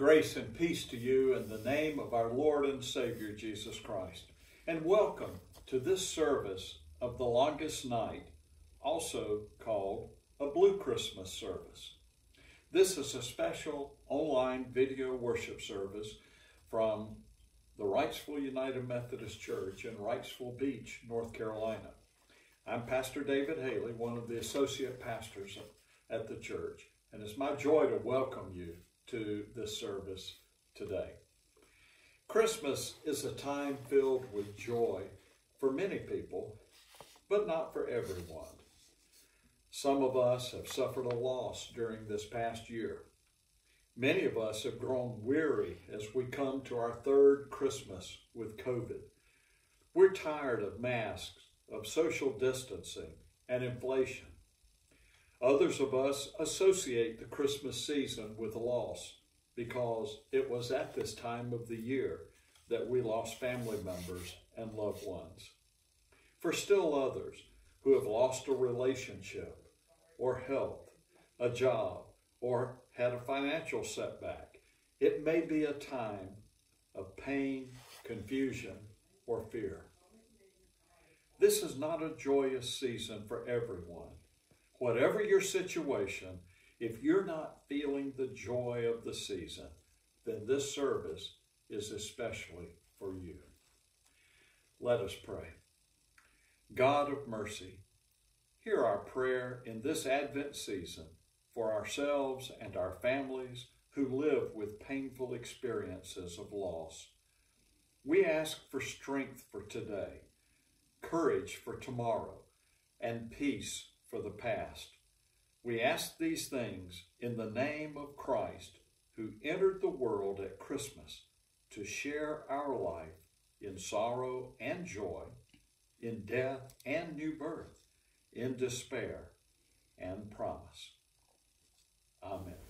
Grace and peace to you in the name of our Lord and Savior Jesus Christ. And welcome to this service of the longest night, also called a Blue Christmas service. This is a special online video worship service from the Wrightsville United Methodist Church in Wrightsville Beach, North Carolina. I'm Pastor David Haley, one of the associate pastors at the church, and it's my joy to welcome you to this service today. Christmas is a time filled with joy for many people, but not for everyone. Some of us have suffered a loss during this past year. Many of us have grown weary as we come to our third Christmas with COVID. We're tired of masks, of social distancing, and inflation. Others of us associate the Christmas season with loss because it was at this time of the year that we lost family members and loved ones. For still others who have lost a relationship or health, a job, or had a financial setback, it may be a time of pain, confusion, or fear. This is not a joyous season for everyone whatever your situation, if you're not feeling the joy of the season, then this service is especially for you. Let us pray. God of mercy, hear our prayer in this Advent season for ourselves and our families who live with painful experiences of loss. We ask for strength for today, courage for tomorrow, and peace for the past. We ask these things in the name of Christ, who entered the world at Christmas to share our life in sorrow and joy, in death and new birth, in despair and promise. Amen.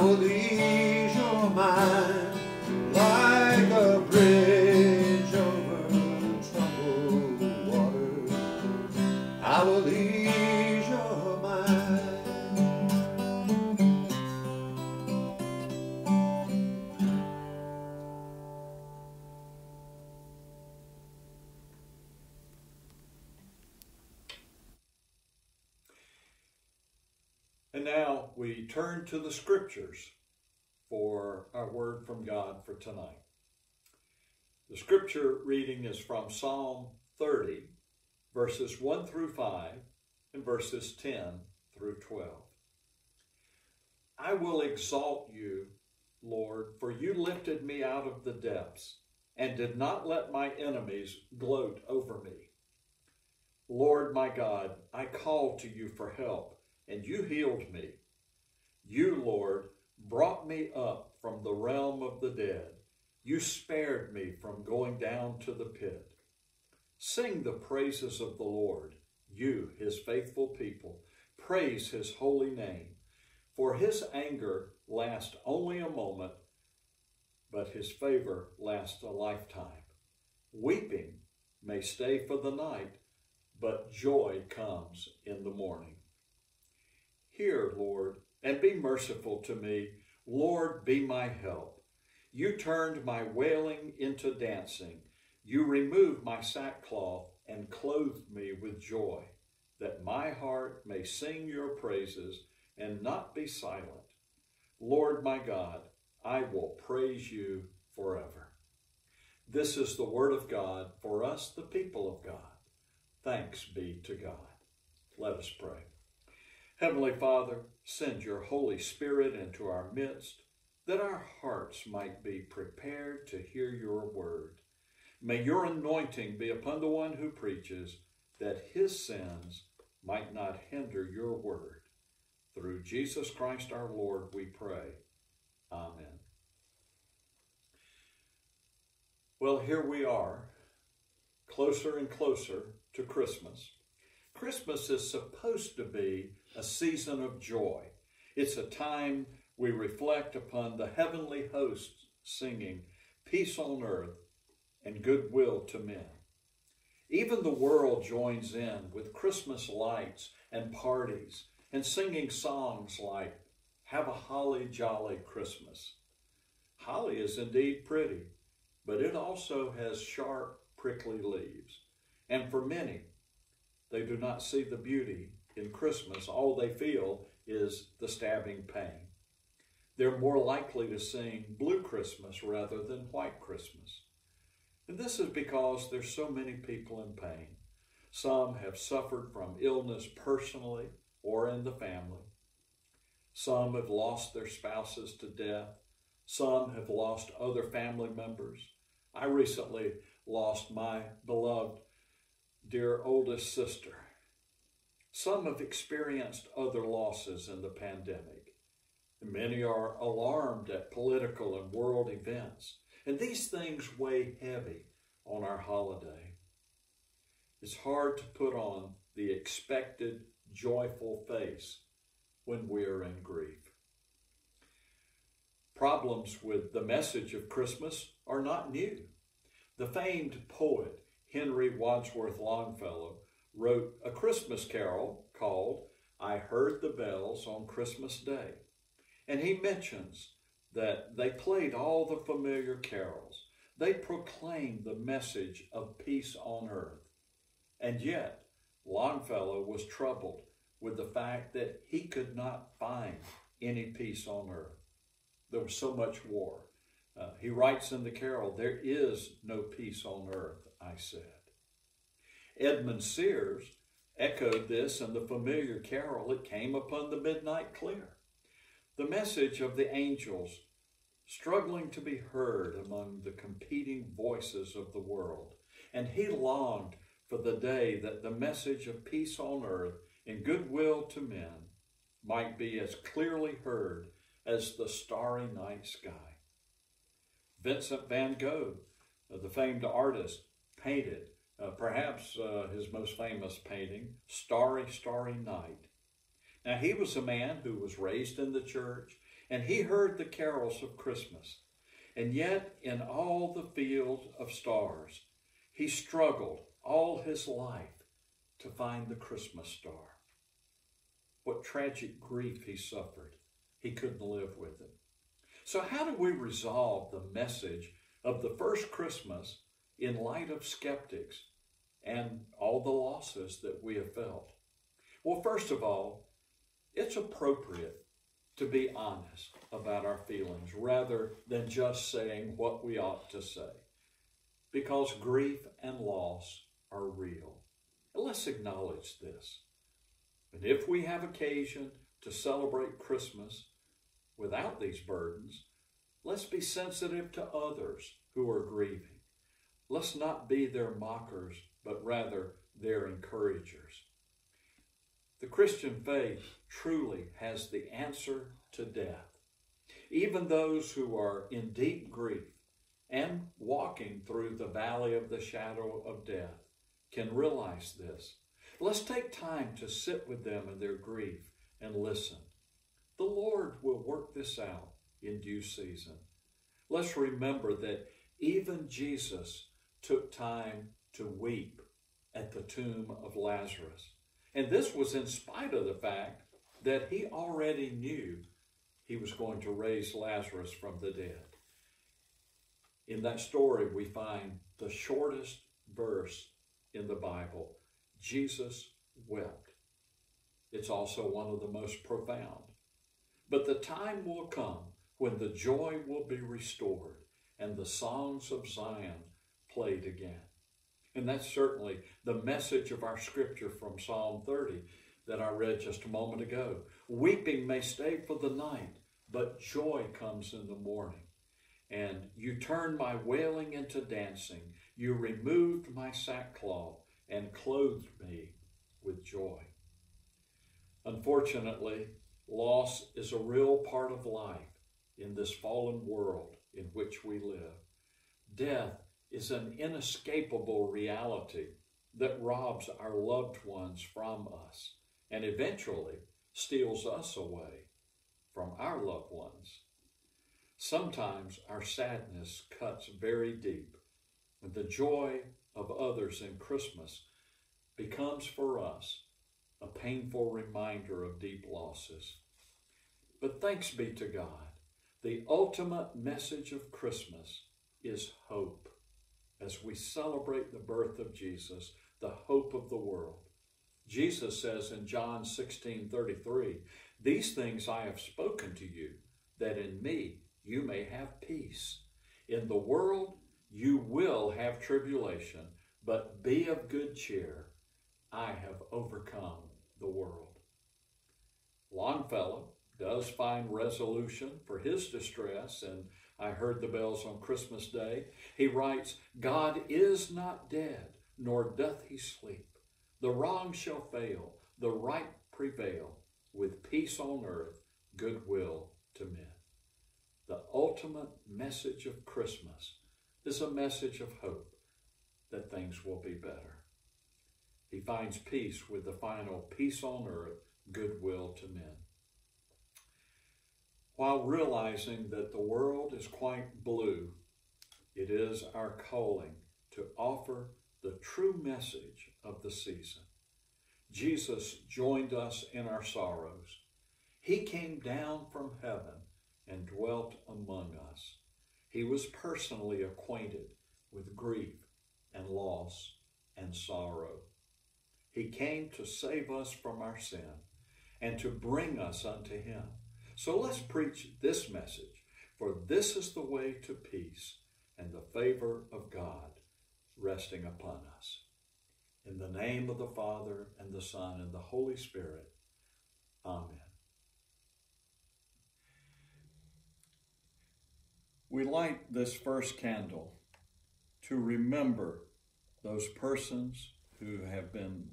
Calvary. To the scriptures for our word from God for tonight. The scripture reading is from Psalm 30, verses 1 through 5, and verses 10 through 12. I will exalt you, Lord, for you lifted me out of the depths and did not let my enemies gloat over me. Lord my God, I called to you for help, and you healed me. You, Lord, brought me up from the realm of the dead. You spared me from going down to the pit. Sing the praises of the Lord, you, his faithful people. Praise his holy name. For his anger lasts only a moment, but his favor lasts a lifetime. Weeping may stay for the night, but joy comes in the morning. Hear, Lord, and be merciful to me. Lord, be my help. You turned my wailing into dancing. You removed my sackcloth and clothed me with joy, that my heart may sing your praises and not be silent. Lord my God, I will praise you forever. This is the word of God for us, the people of God. Thanks be to God. Let us pray. Heavenly Father, send your Holy Spirit into our midst that our hearts might be prepared to hear your word. May your anointing be upon the one who preaches, that his sins might not hinder your word. Through Jesus Christ our Lord, we pray. Amen. Well, here we are, closer and closer to Christmas. Christmas is supposed to be a season of joy. It's a time we reflect upon the heavenly hosts singing, Peace on earth and goodwill to men. Even the world joins in with Christmas lights and parties and singing songs like, Have a Holly Jolly Christmas. Holly is indeed pretty, but it also has sharp, prickly leaves. And for many, they do not see the beauty in Christmas. All they feel is the stabbing pain. They're more likely to sing Blue Christmas rather than White Christmas. And this is because there's so many people in pain. Some have suffered from illness personally or in the family. Some have lost their spouses to death. Some have lost other family members. I recently lost my beloved, dear oldest sister. Some have experienced other losses in the pandemic. Many are alarmed at political and world events. And these things weigh heavy on our holiday. It's hard to put on the expected joyful face when we are in grief. Problems with the message of Christmas are not new. The famed poet Henry Wadsworth Longfellow wrote a Christmas carol called I Heard the Bells on Christmas Day. And he mentions that they played all the familiar carols. They proclaimed the message of peace on earth. And yet, Longfellow was troubled with the fact that he could not find any peace on earth. There was so much war. Uh, he writes in the carol, There is no peace on earth, I said. Edmund Sears echoed this in the familiar carol, It Came Upon the Midnight Clear. The message of the angels struggling to be heard among the competing voices of the world. And he longed for the day that the message of peace on earth and goodwill to men might be as clearly heard as the starry night sky. Vincent van Gogh, the famed artist, painted uh, perhaps uh, his most famous painting, Starry, Starry Night. Now, he was a man who was raised in the church, and he heard the carols of Christmas. And yet, in all the field of stars, he struggled all his life to find the Christmas star. What tragic grief he suffered. He couldn't live with it. So, how do we resolve the message of the first Christmas in light of skeptics and all the losses that we have felt? Well, first of all, it's appropriate to be honest about our feelings rather than just saying what we ought to say. Because grief and loss are real. And let's acknowledge this. And if we have occasion to celebrate Christmas without these burdens, let's be sensitive to others who are grieving. Let's not be their mockers, but rather their encouragers. The Christian faith truly has the answer to death. Even those who are in deep grief and walking through the valley of the shadow of death can realize this. Let's take time to sit with them in their grief and listen. The Lord will work this out in due season. Let's remember that even Jesus took time to weep at the tomb of Lazarus. And this was in spite of the fact that he already knew he was going to raise Lazarus from the dead. In that story, we find the shortest verse in the Bible Jesus wept. It's also one of the most profound. But the time will come when the joy will be restored and the songs of Zion played again. And that's certainly the message of our scripture from Psalm 30 that I read just a moment ago. Weeping may stay for the night, but joy comes in the morning. And you turned my wailing into dancing. You removed my sackcloth and clothed me with joy. Unfortunately, loss is a real part of life in this fallen world in which we live. Death is an inescapable reality that robs our loved ones from us and eventually steals us away from our loved ones. Sometimes our sadness cuts very deep, and the joy of others in Christmas becomes for us a painful reminder of deep losses. But thanks be to God, the ultimate message of Christmas is hope as we celebrate the birth of Jesus, the hope of the world. Jesus says in John 16 33, These things I have spoken to you, that in me you may have peace. In the world you will have tribulation, but be of good cheer. I have overcome the world. Longfellow does find resolution for his distress and I heard the bells on Christmas Day. He writes, God is not dead, nor doth he sleep. The wrong shall fail, the right prevail, with peace on earth, goodwill to men. The ultimate message of Christmas is a message of hope that things will be better. He finds peace with the final peace on earth, goodwill to men while realizing that the world is quite blue, it is our calling to offer the true message of the season. Jesus joined us in our sorrows. He came down from heaven and dwelt among us. He was personally acquainted with grief and loss and sorrow. He came to save us from our sin and to bring us unto him. So let's preach this message, for this is the way to peace and the favor of God resting upon us. In the name of the Father, and the Son, and the Holy Spirit. Amen. We light this first candle to remember those persons who have been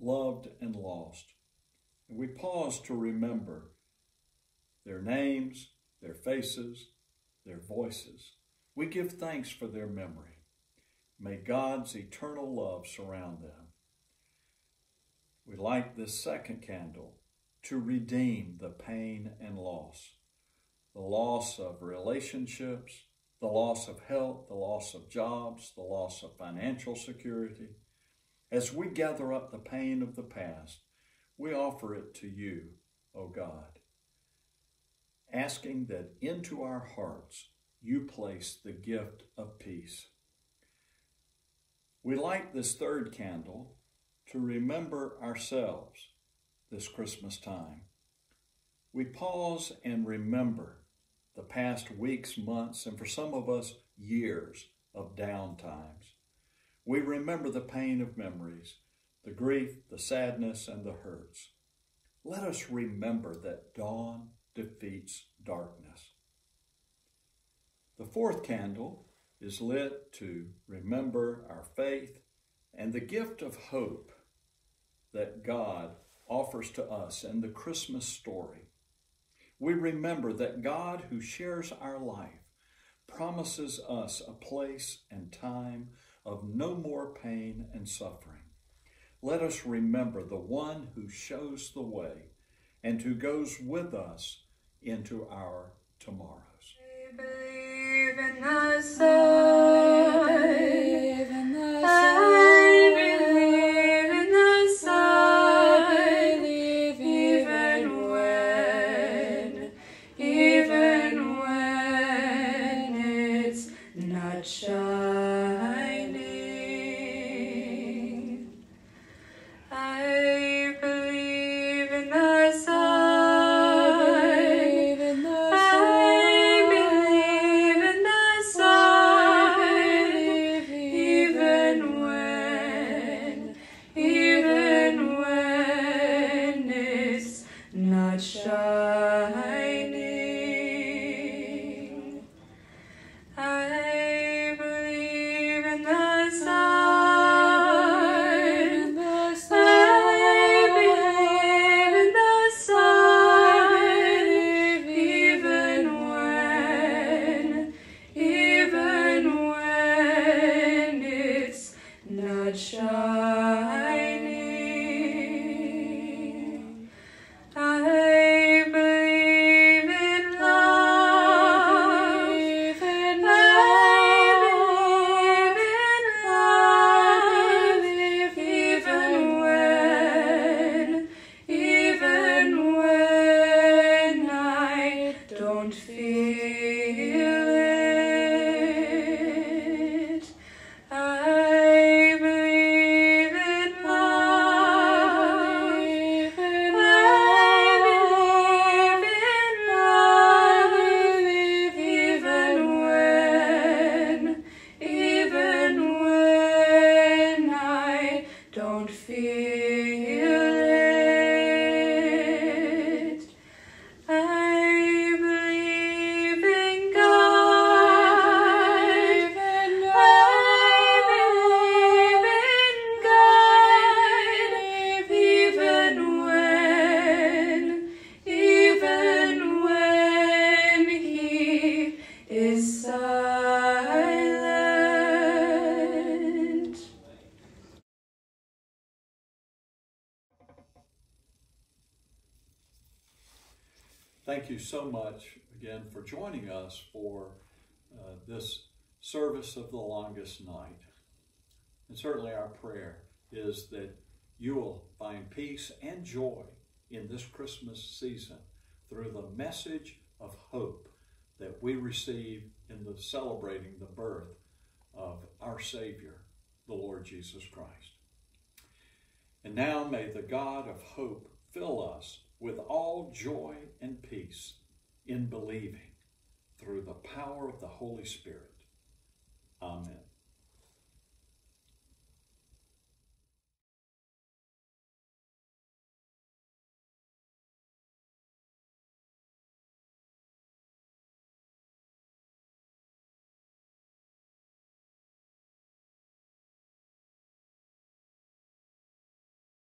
loved and lost. And we pause to remember their names, their faces, their voices. We give thanks for their memory. May God's eternal love surround them. We light this second candle to redeem the pain and loss the loss of relationships, the loss of health, the loss of jobs, the loss of financial security. As we gather up the pain of the past, we offer it to you, O God asking that into our hearts you place the gift of peace. We light this third candle to remember ourselves this Christmas time. we pause and remember the past weeks, months, and for some of us, years of down times. We remember the pain of memories, the grief, the sadness, and the hurts. Let us remember that dawn defeats darkness. The fourth candle is lit to remember our faith and the gift of hope that God offers to us in the Christmas story. We remember that God, who shares our life, promises us a place and time of no more pain and suffering. Let us remember the one who shows the way and who goes with us into our tomorrows. Thank you so much again for joining us for uh, this service of the longest night. And certainly our prayer is that you will find peace and joy in this Christmas season through the message of hope that we receive in the celebrating the birth of our Savior, the Lord Jesus Christ. And now may the God of hope fill us with all joy and peace in believing through the power of the Holy Spirit. Amen.